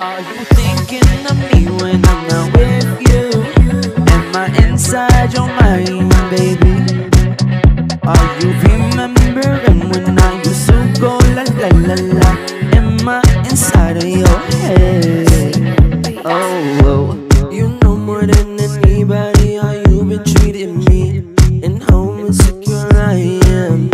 Are you thinking of me when I'm not with you? Am I inside your mind, baby? Are you remembering when I used to go la la la la? Am I inside of your head? Oh, oh. you know more than anybody how you've been treating me and how insecure I am.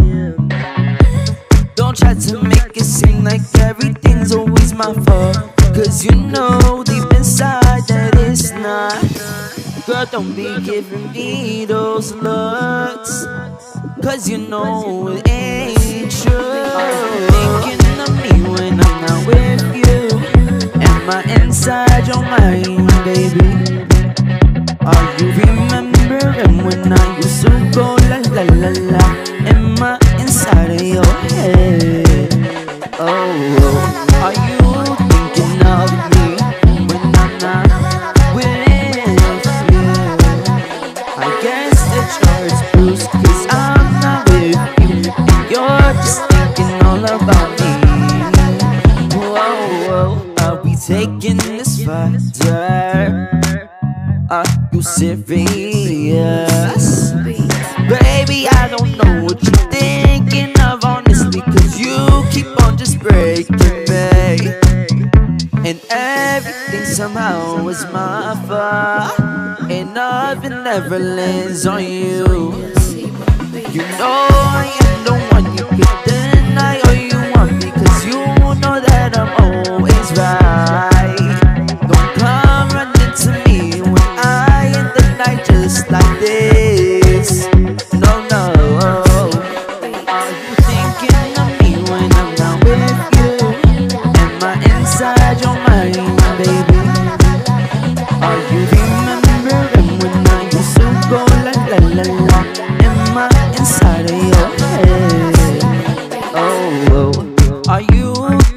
Don't try to make it seem like everything's always my fault. Cause you know deep inside that it's not. Girl, don't be giving me those looks. Cause you know it ain't true. Thinking of me when I'm not with you. Am I inside your mind, baby? Are you remembering when I used to go la la la la? Am I inside of your head? Oh. I'm not with you. You're just thinking all about me. Whoa, are we taking this further? Are you serious? Baby, I don't know what you're thinking of, honestly, cause you keep on just breaking me. And everything somehow was my fault. And nothing ever lands on you. You know I am the one you can deny all you want because you know that I'm always right. Don't come running to me when I end the night just like this. No, no. Are you thinking of me when I'm not with you? Am I inside your mind, baby? Are you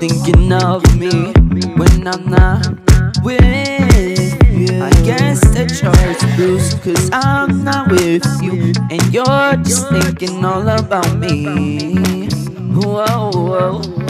thinking of me when I'm not with you? I guess that yours blues, cause I'm not with you, and you're just thinking all about me. Whoa, whoa.